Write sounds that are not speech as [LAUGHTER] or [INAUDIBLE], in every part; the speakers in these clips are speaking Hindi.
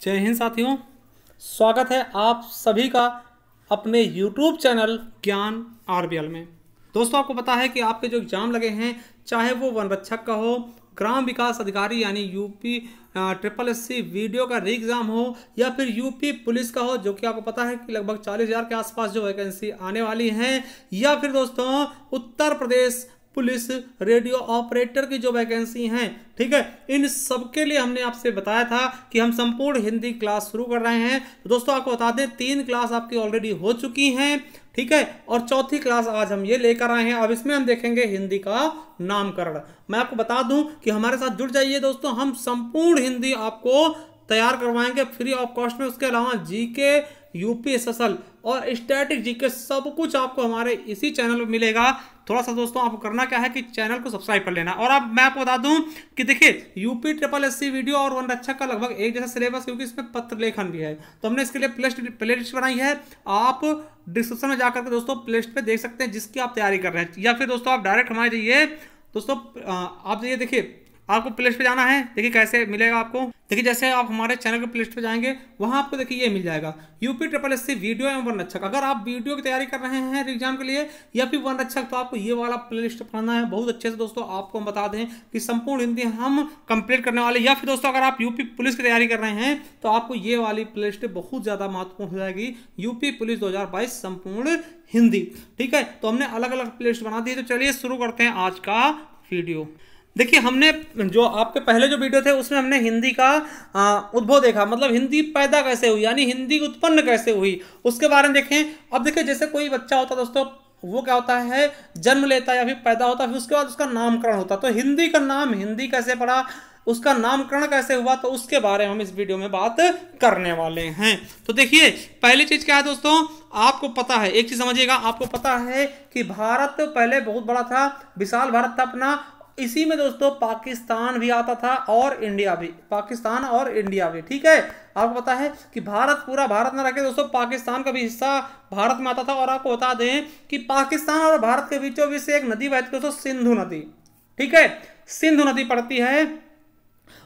जय हिंद साथियों। स्वागत है आप सभी का अपने YouTube चैनल ज्ञान आरबीएल में। दोस्तों, आपको पता है कि आपके जो एग्ज़ाम लगे हैं, चाहे वो वन रक्षक का हो, ग्राम विकास अधिकारी यानी UP triple S C VDO का री एग्ज़ाम हो, या फिर यूपी पुलिस का हो, जो कि आपको पता है कि लगभग चालीस हज़ार के आसपास जो वैकेंसी आने वाली हैं, या फिर दोस्तों, Uttar Pradesh police, radio operator की जो वैकेंसी हैं, ठीक है? इन सब के लिए हमने आपसे बताया था कि हम संपूर्ण हिंदी क्लास शुरू कर रहे हैं। तो दोस्तों, आपको बता दें, तीन क्लास आपकी ऑलरेडी हो चुकी हैं, ठीक है? और चौथी क्लास आज हम ये लेकर आए हैं। अब इसमें हम देखेंगे हिंदी का नामकरण। मैं आपको बता दूँ कि हमारे साथ जुड़ जाइए दोस्तों। हम संपूर्ण हिंदी आपको तैयार करवाएँगे फ्री ऑफ़ कॉस्ट में। उसके अलावा जीके, यूपी एस और स्टैटिक जीके, सब कुछ आपको हमारे इसी चैनल पर मिलेगा। थोड़ा सा दोस्तों, आपको करना क्या है कि चैनल को सब्सक्राइब कर लेना। और अब मैं आपको बता दूँ कि देखिए यूपी ट्रिपल एससी वीडियो और वन रक्षा का लगभग एक जैसा सिलेबस क्योंकि इसमें पत्र लेखन भी है। तो हमने इसके लिए प्ले लिस्ट बनाई है। आप डिस्क्रिप्शन में जाकर के दोस्तों प्ले लिस्ट पे देख सकते हैं जिसकी आप तैयारी कर रहे हैं। या फिर दोस्तों, आप डायरेक्ट हमारे जाइए दोस्तों आप जाइए देखिए आपको प्ले पे जाना है, देखिए कैसे मिलेगा आपको। देखिए जैसे आप हमारे चैनल के प्ले पे जाएँगे, वहाँ आपको देखिए ये मिल जाएगा। UP triple S C VDO एवं वन रक्षक अगर आप वीडियो की तैयारी कर रहे हैं एग्ज़ाम के लिए, या फिर वन रक्षक तो आपको ये वाला प्ले लिस्ट पढ़ना है। बहुत अच्छे से दोस्तों आपको हम बता दें कि संपूर्ण हिंदी हम कंप्लीट करने वाले या फिर दोस्तों अगर आप यूपी पुलिस की तैयारी कर रहे हैं तो आपको ये वाली प्ले लिस्ट बहुत ज़्यादा महत्वपूर्ण हो जाएगी। यूपी पुलिस दो हज़ार बाईस संपूर्ण हिंदी। ठीक है तो हमने अलग अलग प्ले लिस्ट बना दी तो चलिए शुरू करते हैं आज का वीडियो देखिए, हमने जो आपके पहले जो वीडियो थे, उसमें हमने हिंदी का उद्भव देखा। मतलब हिंदी पैदा कैसे हुई? यानी हिंदी उत्पन्न कैसे हुई? उसके बारे में देखें। अब देखिए, जैसे कोई बच्चा होता दोस्तों, वो क्या होता है? जन्म लेता या फिर पैदा होता है, फिर उसके बाद उसका नामकरण होता तो हिंदी का नाम हिंदी कैसे पड़ा? उसका नामकरण कैसे हुआ? तो उसके बारे में हम इस वीडियो में बात करने वाले हैं। तो देखिए, पहली चीज़ क्या है दोस्तों? आपको पता है, एक चीज़ समझिएगा, आपको पता है कि भारत पहले बहुत बड़ा था, विशाल भारत था अपना इसी में दोस्तों पाकिस्तान भी आता था और इंडिया भी, पाकिस्तान और इंडिया भी, ठीक है? आपको पता है कि भारत, पूरा भारत में रखे दोस्तों पाकिस्तान का भी हिस्सा भारत में आता था और आपको बता दें कि पाकिस्तान और भारत के बीचों बीच से एक नदी बहती दोस्तों सिंधु नदी, ठीक है? सिंधु नदी पड़ती है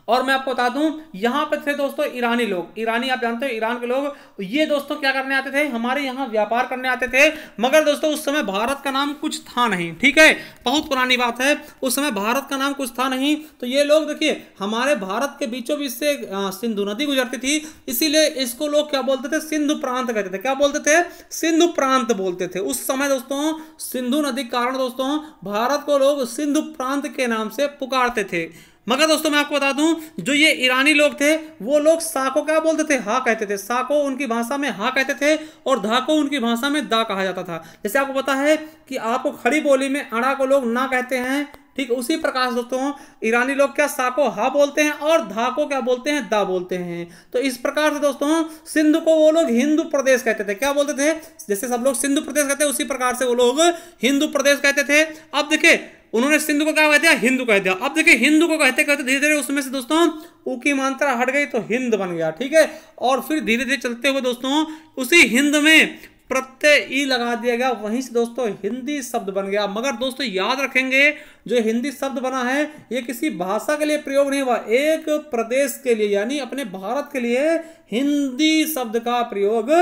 और मैं आपको बता दूँ, यहाँ पर थे दोस्तों ईरानी लोग। ईरानी, आप जानते हो, ईरान के लोग, ये दोस्तों क्या करने आते थे? हमारे यहाँ व्यापार करने आते थे। मगर दोस्तों, उस समय भारत का नाम कुछ था नहीं, ठीक है? बहुत पुरानी बात है। उस समय भारत का नाम कुछ था नहीं। तो ये लोग, देखिए, हमारे भारत के बीचों बीच से सिंधु नदी गुजरती थी। इसीलिए इसको लोग क्या बोलते थे? सिंधु प्रांत कहते थे। क्या बोलते थे? सिंधु प्रांत बोलते थे। उस समय दोस्तों, सिंधु नदी कारण दोस्तों, भारत को लोग सिंधु प्रांत के नाम से पुकारते थे। मगर दोस्तों, मैं आपको बता दूँ, जो ये ईरानी लोग थे, वो लोग सा को क्या बोलते थे? हा कहते थे। सा को उनकी भाषा में हा कहते थे और धा को उनकी भाषा में दा कहा जाता था। जैसे आपको पता है कि आपको खड़ी बोली में अड़ा को लोग ना कहते हैं, ठीक, उसी प्रकार दोस्तों, ईरानी लोग क्या सा को हा बोलते हैं और धा को क्या बोलते हैं? दा बोलते हैं। तो इस प्रकार से दोस्तों, सिंधु को वो लोग हिंदू प्रदेश कहते थे। क्या बोलते थे? जैसे सब लोग सिंधु प्रदेश कहते हैं, उसी प्रकार से वो लोग हिंदू प्रदेश कहते थे। अब देखिए उन्होंने सिंधु को क्या कह दिया? हिंदू कह दिया। अब देखिए, हिंदू को कहते कहते धीरे धीरे उसमें से दोस्तों, ऊ की मात्रा हट गई तो हिंद बन गया, ठीक है? और फिर धीरे धीरे चलते हुए दोस्तों, उसी हिंद में प्रत्यय ई लगा दिया गया, वहीं से दोस्तों हिंदी शब्द बन गया। मगर दोस्तों, याद रखेंगे, जो हिंदी शब्द बना है, ये किसी भाषा के लिए प्रयोग नहीं हुआ, एक प्रदेश के लिए, यानी अपने भारत के लिए हिंदी शब्द का प्रयोग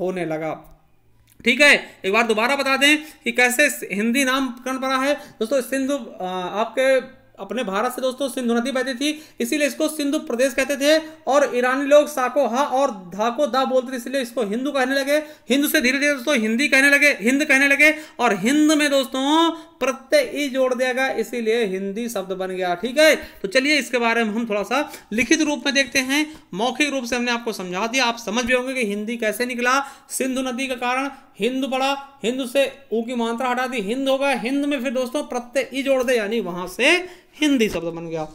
होने लगा। ठीक है? एक बार दोबारा बता दें कि कैसे हिंदी नामकरण पड़ा है। दोस्तों, सिंधु आपके, अपने भारत से दोस्तों सिंधु नदी बहती थी, इसीलिए इसको सिंधु प्रदेश कहते थे और ईरानी लोग साको हा और धा को दा बोलते थे, इसलिए इसको हिंदू कहने लगे। हिंदू से धीरे धीरे दोस्तों हिंदी कहने लगे, हिंद कहने लगे और हिंद में दोस्तों प्रत्यय ई जोड़ दिया गया, इसीलिए हिंदी शब्द बन गया, ठीक है? तो चलिए इसके बारे में हम थोड़ा सा लिखित रूप में देखते हैं। मौखिक रूप से हमने आपको समझा दिया। आप समझ भी होंगे कि हिंदी कैसे निकला, सिंधु नदी का कारण हिंदू पड़ा, हिंद से ऊ की मात्रा हटा दी, हिंद हो गया हिंद में फिर दोस्तों प्रत्यय ई जोड़ दे, यानी वहाँ से हिंदी शब्द बन गया।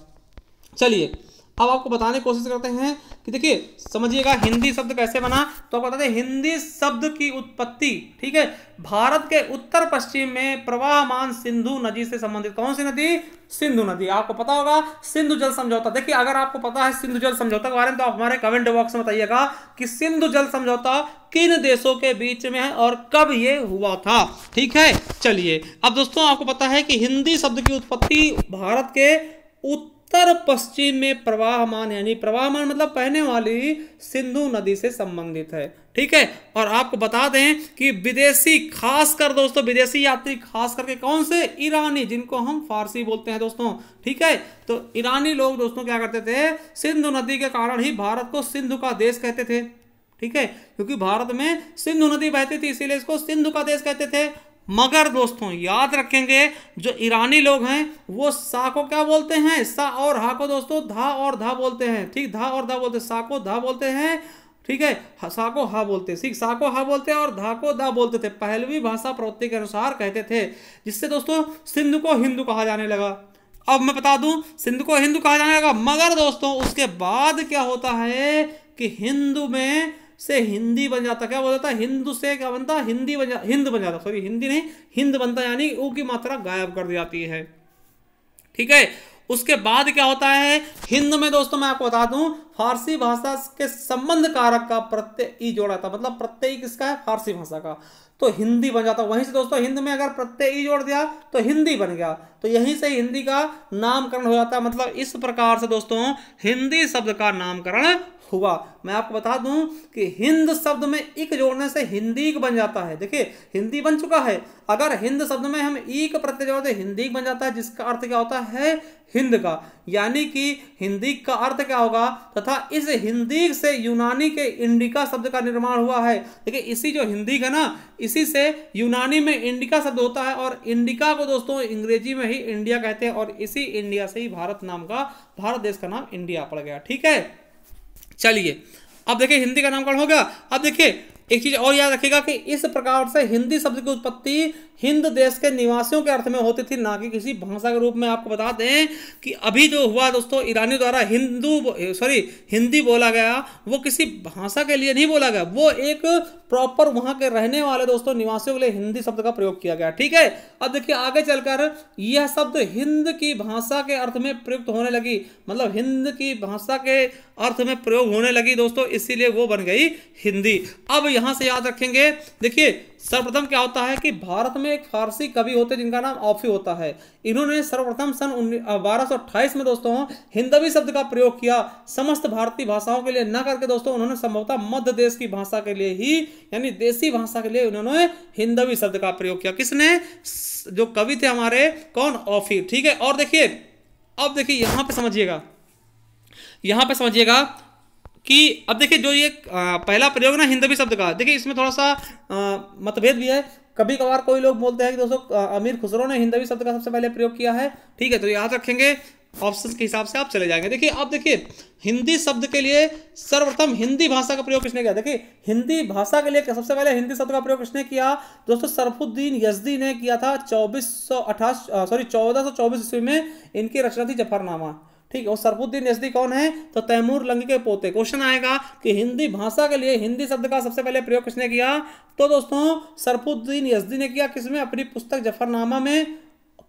चलिए अब आपको बताने की कोशिश करते हैं कि देखिए, समझिएगा, हिंदी शब्द कैसे बना? तो आपको बताते हिंदी शब्द की उत्पत्ति, ठीक है? भारत के उत्तर पश्चिम में प्रवाहमान सिंधु नदी से संबंधित, कौन सी नदी? सिंधु नदी। आपको पता होगा, सिंधु जल समझौता। देखिए, अगर आपको पता है सिंधु जल समझौता के बारे में तो आप हमारे कमेंट बॉक्स में बताइएगा कि सिंधु जल समझौता किन देशों के बीच में है और कब ये हुआ था। ठीक है? चलिए, अब दोस्तों, आपको पता है कि हिंदी शब्द की उत्पत्ति भारत के उत्तर उत्तर पश्चिम में प्रवाहमान, यानी प्रवाहमान मतलब बहने वाली सिंधु नदी से संबंधित है। ठीक है? और आपको बता दें कि विदेशी खास कर दोस्तों, विदेशी यात्री खास करके कौन से? ईरानी, जिनको हम फारसी बोलते हैं दोस्तों। ठीक है? तो ईरानी लोग दोस्तों क्या करते थे? सिंधु नदी के कारण ही भारत को सिंधु का देश कहते थे। ठीक है? क्योंकि भारत में सिंधु नदी बहती थी, इसीलिए इसको सिंधु का देश कहते थे। मगर दोस्तों, याद रखेंगे, जो ईरानी लोग हैं, वो सा को क्या बोलते हैं? सा और हा को दोस्तों, धा और धा बोलते हैं, ठीक? धा और धा बोलते सा को धा बोलते हैं, ठीक है? सा को हा बोलते ठीक? सा को हा बोलते हैं और धा को दा बोलते थे। पहलवी भाषा प्रवृत्ति के अनुसार कहते थे, जिससे दोस्तों, सिंधु को हिंदू कहा जाने लगा। अब मैं बता दूँ, सिंधु को हिंदू कहा जाने लगा, मगर दोस्तों, उसके बाद क्या होता है कि हिंदू में से हिंदी बन जाता, क्या बोल जाता हिंदू से क्या बनता, हिंदी बन जा, हिंद बन जाता सॉरी हिंदी नहीं, हिंद बनता, यानी ऊ की मात्रा गायब कर दी जाती है। ठीक है? उसके बाद क्या होता है? हिंद में दोस्तों मैं आपको बता दूँ, फारसी भाषा के संबंध कारक का प्रत्यय ई जोड़ा था मतलब प्रत्यय किसका है? फारसी भाषा का। तो हिंदी बन जाता, वहीं से दोस्तों हिंद में अगर प्रत्यय ई जोड़ दिया तो हिंदी बन गया। तो यहीं से हिंदी का नामकरण हो जाता है मतलब इस प्रकार से दोस्तों हिंदी शब्द का नामकरण हुआ। मैं आपको बता दूँ कि हिंद शब्द में इक जोड़ने से हिंदी बन जाता है। देखिए, हिंदी बन चुका है। अगर हिंद शब्द में हम ईक प्रत्यय जोड़ते हिंदी बन जाता है, जिसका अर्थ क्या होता है? हिंद का। यानी कि हिंदी का अर्थ क्या होगा? तथा इस हिंदी से यूनानी के इंडिका शब्द का निर्माण हुआ है। देखिए, इसी जो हिंदी है ना, इसी से यूनानी में इंडिका शब्द होता है और इंडिका को दोस्तों अंग्रेज़ी में ही इंडिया कहते हैं और इसी इंडिया से ही भारत नाम का, भारत देश का नाम इंडिया पड़ गया। ठीक है? चलिए। अब देखिए, हिंदी का नामकरण हो गया। अब देखिए, एक चीज़ और याद रखिएगा कि इस प्रकार से हिंदी शब्द की उत्पत्ति हिंद देश के निवासियों के अर्थ में होती थी, ना कि किसी भाषा के रूप में। आपको बता दें कि अभी जो हुआ दोस्तों, ईरानी द्वारा हिंदू, सॉरी, हिंदी बोला गया, वो किसी भाषा के लिए नहीं बोला गया। वो एक प्रॉपर वहाँ के रहने वाले दोस्तों, निवासियों के लिए हिंदी शब्द का प्रयोग किया गया, ठीक है? अब देखिए, आगे चलकर यह शब्द हिंद की भाषा के अर्थ में प्रयुक्त होने लगी। मतलब हिंद की भाषा के अर्थ में प्रयोग होने लगी दोस्तों, इसीलिए वो बन गई हिंदी। अब यहाँ से याद रखेंगे, देखिए सर्वप्रथम क्या होता है कि भारत में एक फारसी कवि होते जिनका नाम ऑफी होता है। इन्होंने सर्वप्रथम सन बारह में दोस्तों, हिंदवी शब्द का प्रयोग किया। समस्त भारतीय भाषाओं के लिए न करके दोस्तों, उन्होंने संभवतः मध्य देश की भाषा के लिए ही, यानी देसी भाषा के लिए उन्होंने हिंदवी शब्द का प्रयोग किया। किसने? जो कवि थे हमारे, कौन? ऑफी। ठीक है, और देखिए, अब देखिए, यहाँ पर समझिएगा। यहाँ पर समझिएगा कि अब देखिए जो ये पहला प्रयोग ना हिंदवी शब्द का, देखिए इसमें थोड़ा सा मतभेद भी है। कभी कभार कोई लोग बोलते हैं कि दोस्तों अमीर खुसरो ने हिंदवी शब्द का सबसे पहले प्रयोग किया है। ठीक है तो याद रखेंगे ऑप्शन के हिसाब से आप चले जाएँगे। देखिए आप देखिए, हिंदी शब्द के लिए सर्वप्रथम हिंदी भाषा का प्रयोग किसने किया? देखिए, हिंदी भाषा के लिए सबसे पहले हिंदी शब्द का प्रयोग किसने किया? दोस्तों, सरफुद्दीन यजदी ने किया था चौबीस सौ अठास सॉरी चौदह सौ चौबीस ईस्वी में इनकी रचना थी जफरनामा। ठीक और सरफुद्दीन यजदी कौन है? तो तैमूर लंग के पोते। क्वेश्चन आएगा कि हिंदी भाषा के लिए हिंदी शब्द का सबसे पहले प्रयोग किसने किया? तो दोस्तों सरफुद्दीन यजदी ने किया किसमें? अपनी पुस्तक जफरनामा में।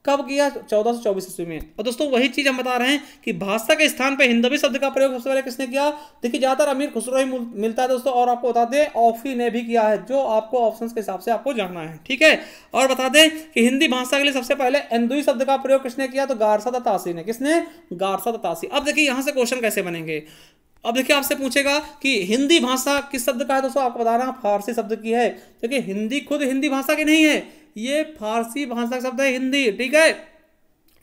कब किया? चौदह सौ चौबीस ईस्वी में। और दोस्तों, वही चीज़ हम बता रहे हैं कि भाषा के स्थान पर हिंदवी शब्द का प्रयोग सबसे पहले किसने किया? देखिए, ज़्यादातर अमीर खुसरो ही मिलता है दोस्तों, और आपको बता दें ऑफी ने भी किया है, जो आपको ऑप्शन के हिसाब से आपको जानना है, ठीक है? और बता दें कि हिंदी भाषा के लिए सबसे पहले एंदुई शब्द का प्रयोग किसने किया? तो गारसा तासी ने। किसने? गारसा तासी अब देखिए, यहाँ से क्वेश्चन कैसे बनेंगे? अब देखिए, आपसे पूछेगा कि हिंदी भाषा किस शब्द का है? दोस्तों, आपको बता बताना फारसी शब्द की है। क्योंकि हिंदी खुद हिंदी भाषा की नहीं है ये फारसी भाषा का शब्द है हिंदी, ठीक है?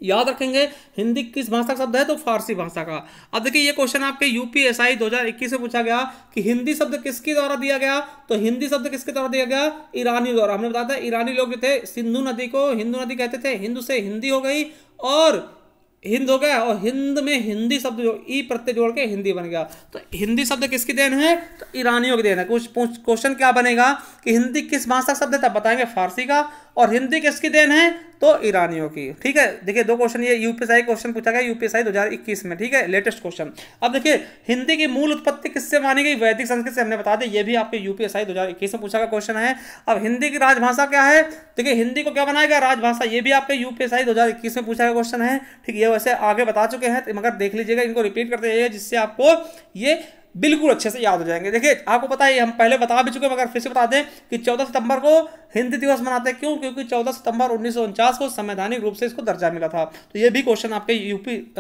याद रखेंगे, हिंदी किस भाषा का शब्द है? तो फारसी भाषा का। अब देखिए, ये क्वेश्चन आपके यूपीएसआई 2021 से पूछा गया कि हिंदी शब्द किसके द्वारा दिया गया? तो हिंदी शब्द किसके द्वारा दिया गया? ईरानी द्वारा। हमने बताया था, ईरानी लोग जो थे, सिंधु नदी को हिंदू नदी कहते थे, हिंदू से हिंदी हो गई और हिंद हो गया और हिंद में हिंदी शब्द जो, ई प्रत्यय जोड़ के हिंदी बन गया। तो हिंदी शब्द किसकी देन है? तो ईरानियों की देन है। कुछ क्वेश्चन क्या बनेगा कि हिंदी किस भाषा का शब्द है? तब बताएँगे फारसी का। और हिंदी किसकी देन है? तो ईरानियों की। ठीक है? देखिए, दो क्वेश्चन ये यूपीएसआई क्वेश्चन पूछा गया यूपीएसआई 2021 में। ठीक है? लेटेस्ट क्वेश्चन अब देखिए, हिंदी की मूल उत्पत्ति किससे मानी गई? वैदिक संस्कृत से हमने बता दें, ये भी आपके यूपीएसआई 2021 में पूछा गया क्वेश्चन है। अब हिंदी की राजभाषा क्या है? देखिए, हिंदी को क्या बनाया गया? राजभाषा, ये भी आपके यूपीएसआई दो हज़ार इक्कीस में पूछा गया क्वेश्चन है। ठीक है वैसे आगे बता चुके हैं, मगर देख लीजिएगा, इनको रिपीट करते जाइए, जिससे आपको ये बिल्कुल अच्छे से याद हो जाएँगे। देखिए, आपको पता है हम पहले बता भी चुके हैं, मगर फिर से बता दें कि 14 सितंबर को हिंदी दिवस मनाते हैं। क्यों? क्योंकि 14 सितंबर उन्नीस सौ उनचास को संवैधानिक रूप से इसको दर्जा मिला था। तो ये भी क्वेश्चन आपके यूपी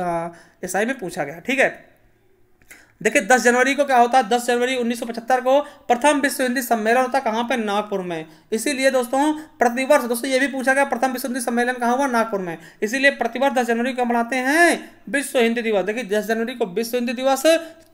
एस में पूछा गया। ठीक है? देखिए 10 जनवरी को क्या होता है? 10 जनवरी 1975 को प्रथम विश्व हिंदी सम्मेलन होता है कहाँ पे? नागपुर में। इसीलिए दोस्तों, प्रतिवर्ष, दोस्तों, ये भी पूछा गया, प्रथम विश्व हिंदी सम्मेलन कहाँ हुआ? नागपुर में। इसीलिए प्रतिवर्ष दस जनवरी को मनाते हैं विश्व हिंदी दिवस। देखिए, दस जनवरी को विश्व हिंदी दिवस,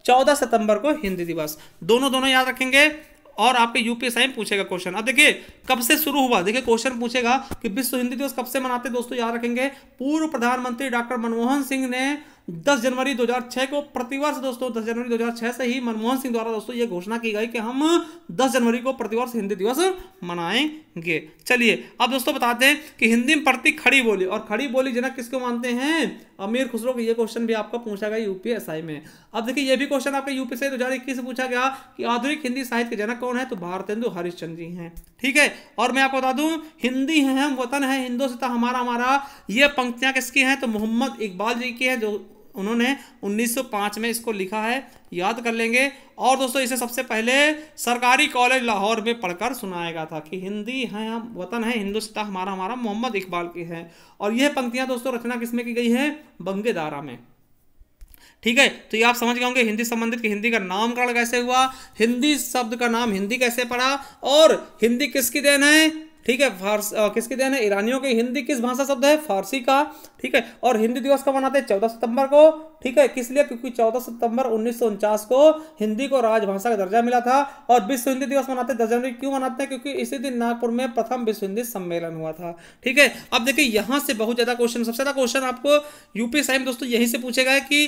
चौदह सितंबर को हिंदी दिवस। दोनों दोनों याद रखेंगे और आपके यूपीएसआई में पूछेगा क्वेश्चन। अब देखिए, कब से शुरू हुआ? देखिए, क्वेश्चन पूछेगा कि विश्व हिंदी दिवस कब से मनाते दोस्तों, याद रखेंगे, पूर्व प्रधानमंत्री डॉक्टर मनमोहन सिंह ने 10 जनवरी 2006 को प्रतिवर्ष, दोस्तों 10 जनवरी 2006 से ही मनमोहन सिंह द्वारा, दोस्तों, ये घोषणा की गई कि हम 10 जनवरी को प्रतिवर्ष हिंदी दिवस मनाएँगे। चलिए, अब दोस्तों बताते हैं कि हिंदी में पढ़ती खड़ी बोली, और खड़ी बोली जनक किसको मानते हैं? अमीर खुसरो को ये क्वेश्चन भी आपका पूछा गया यूपीएसआई में। अब देखिए, ये भी क्वेश्चन आपका यूपीएसआई दो हज़ार इक्कीस से पूछा गया कि आधुनिक हिंदी साहित्य के जनक कौन है? तो भारतेंदु हरिश्चंद्र जी हैं। ठीक है, और मैं आपको बता दूँ, हिंदी है हम, वतन है हिंदुस्ता हमारा हमारा, ये पंक्तियाँ किसकी हैं? तो मोहम्मद इकबाल जी की है, जो उन्होंने 1905 में इसको लिखा है, याद कर लेंगे। और दोस्तों, इसे सबसे पहले सरकारी कॉलेज लाहौर में पढ़कर सुनाया गया था कि हिंदी है हम वतन है, हिंदुस्तान हमारा हमारा मोहम्मद इकबाल की है। और यह पंक्तियाँ दोस्तों, रचना किसमें की गई है? बंगेदारा में। ठीक है तो ये आप समझ गए होंगे, हिंदी संबंधित, कि हिंदी का नामकरण कैसे हुआ, हिंदी शब्द का नाम हिंदी कैसे पड़ा और हिंदी किसकी देन है? ठीक है, फारस किसके दिन है? ईरानियों की। हिंदी किस भाषा शब्द है? फारसी का। ठीक है, और हिंदी दिवस कब मनाते हैं? चौदह सितंबर को। ठीक है, किस लिए? क्योंकि चौदह सितंबर उन्नीस सौ उनचास को हिंदी को राजभाषा का दर्जा मिला था और विश्व हिंदी दिवस मनाते हैं। दस जनवरी क्यों मनाते हैं? क्योंकि इसी दिन नागपुर में प्रथम विश्व हिंदी सम्मेलन हुआ था। ठीक है, अब देखिए, यहाँ से बहुत ज़्यादा क्वेश्चन सबसे ज़्यादा क्वेश्चन आपको यूपी साइम दोस्तों यहीं से पूछेगा कि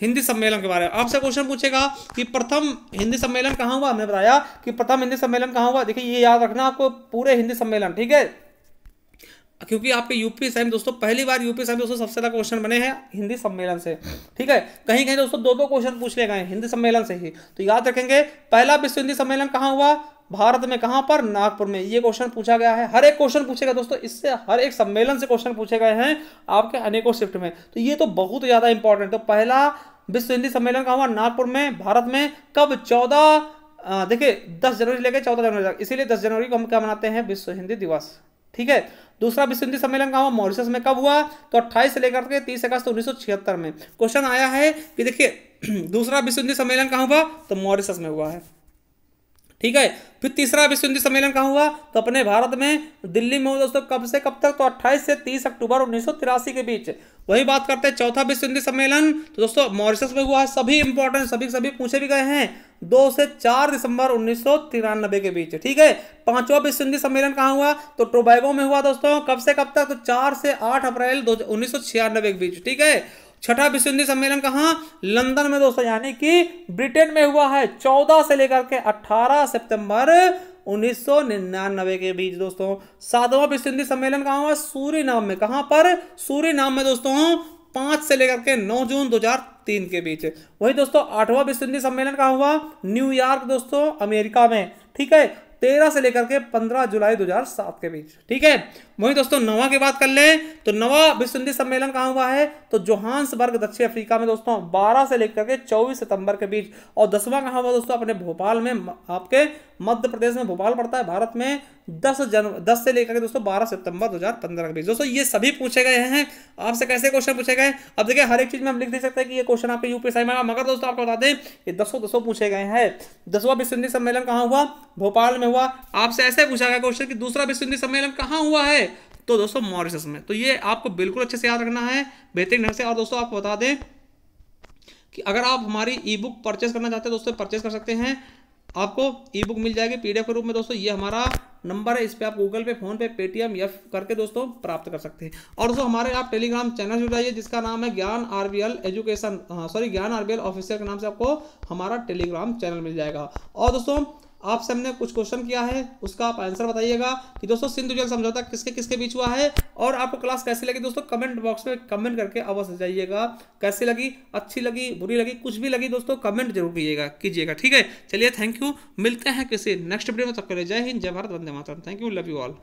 हिंदी सम्मेलन के बारे में। आपसे क्वेश्चन पूछेगा कि प्रथम हिंदी सम्मेलन कहाँ हुआ? हमने बताया कि प्रथम हिंदी सम्मेलन कहाँ हुआ? देखिए, ये याद रखना आपको पूरे हिंदी सम्मेलन, ठीक है? क्योंकि आपके यूपी साइम दोस्तों, पहली बार यूपी साइम दोस्तों, सबसे ज़्यादा क्वेश्चन बने हैं हिंदी सम्मेलन से, ठीक है? कहीं कहीं दोस्तों दो दो क्वेश्चन पूछ ले गए हिंदी सम्मेलन से ही। तो याद रखेंगे, पहला विश्व हिंदी सम्मेलन कहाँ हुआ? भारत में कहाँ पर? नागपुर में। ये क्वेश्चन पूछा गया है। हर एक क्वेश्चन पूछेगा दोस्तों, इससे हर एक सम्मेलन से क्वेश्चन पूछे गए हैं आपके अनेकों शिफ्ट में। तो ये तो बहुत ज़्यादा इंपॉर्टेंट तो पहला विश्व हिंदी सम्मेलन का हुआ? नागपुर में, भारत में। कब? चौदह देखिए, दस जनवरी से लेकर चौदह जनवरी तक। इसीलिए दस जनवरी को हम क्या मनाते हैं? विश्व हिंदी दिवस। ठीक है? दूसरा विश्व हिंदी सम्मेलन कहा हुआ? मॉरिशस में कब हुआ? तो 28 से लेकर के 30 अगस्त उन्नीस सौ छिहत्तर में। क्वेश्चन आया है कि देखिए, [CLEARS THROAT] दूसरा विश्व हिंदी सम्मेलन कहाँ हुआ? तो मॉरिशस में हुआ है। ठीक है? फिर तीसरा विश्व हिंदी सम्मेलन कहाँ हुआ? तो अपने भारत में दिल्ली में दोस्तों, कब से कब तक? तो 28 से 30 अक्टूबर उन्नीस के बीच। वही बात करते हैं, चौथा विश्व हिंदी सम्मेलन। तो दोस्तों, मॉरिशस में हुआ है, सभी इंपॉर्टेंट सभी सभी पूछे भी गए हैं। दो से चार दिसंबर उन्नीस सौ तिरानबे के बीच, ठीक है? पांचवा विश्व हिंदी सम्मेलन कहाँ हुआ? तो टोबैगो में हुआ दोस्तों, कब से कब तक? तो चार से आठ अप्रैल उन्नीस के बीच, ठीक है? छठा विश्व हिंदी सम्मेलन कहा? लंदन में दोस्तों, यानी कि ब्रिटेन में हुआ है। चौदह से लेकर के अठारह सितंबर उन्नीस सौ निन्यानवे के बीच दोस्तों। सातवां विश्व हिंदी सम्मेलन कहा हुआ? सूरी नाम में। कहाँ पर? सूरी नाम में दोस्तों, पाँच से लेकर के नौ जून 2003 के बीच। वही दोस्तों, आठवां विश्व हिंदी सम्मेलन कहा हुआ? न्यूयॉर्क दोस्तों, अमेरिका में। ठीक है, तेरह से लेकर के पंद्रह जुलाई 2007 के बीच। ठीक है वही दोस्तों, नवा की बात कर ले तो नवा विश्व हिंदी सम्मेलन कहाँ हुआ है? तो जोहान्सबर्ग, दक्षिण अफ्रीका में दोस्तों 12 से लेकर के 24 सितंबर के बीच। और दसवां कहाँ हुआ दोस्तों? अपने भोपाल में आपके मध्य प्रदेश में भोपाल पड़ता है, भारत में 10 जन 10 से लेकर के दोस्तों 12 सितंबर 2015 के बीच। दोस्तों, ये सभी पूछे गए हैं। आपसे कैसे क्वेश्चन पूछे गए? अब देखिए, हर एक चीज़ में हम लिख दे सकते हैं कि ये क्वेश्चन आपके यूपीएसआई में मगर दोस्तों, आपको बता दें ये दसों दसों पूछे गए हैं। दसवां विश्व हिंदी सम्मेलन कहाँ हुआ? भोपाल में हुआ। आपसे ऐसे पूछा गया क्वेश्चन कि दूसरा विश्व हिंदी सम्मेलन कहाँ हुआ है? तो दोस्तों मॉरिशस में। तो ये आपको बिल्कुल अच्छे से याद रखना है, बेहतरीन ढंग से। और दोस्तों, आपको बता दें कि अगर आप हमारी ई बुक परचेज करना चाहते हैं, दोस्तों परचेज कर सकते हैं। आपको ई बुक मिल जाएगी पीडीएफ के रूप में, दोस्तों। ये हमारा नंबर है, इस पर आप गूगल पे फ़ोन पे पेटीएम या करके, दोस्तों, प्राप्त कर सकते हैं। और दोस्तों, हमारे आप टेलीग्राम चैनल जुड़ जाइए, जिसका नाम है Gyan RBL education sorry Gyan RBL officer के नाम से आपको हमारा टेलीग्राम चैनल मिल जाएगा। और दोस्तों आपसे हमने कुछ क्वेश्चन किया है, उसका आप आंसर बताइएगा। कि दोस्तों, सिंधु जल समझौता किसके किसके बीच हुआ है? और आपको क्लास कैसी लगी दोस्तों? कमेंट बॉक्स में कमेंट करके अवश्य जाइएगा। कैसी लगी? अच्छी लगी? बुरी लगी? कुछ भी लगी दोस्तों कमेंट ज़रूर कीजिएगा कीजिएगा, ठीक है? चलिए थैंक यू मिलते हैं किसी नेक्स्ट वीडियो में। तब के लिए Jai Hind, Jai Bharat, Vande Mataram. Thank you love you all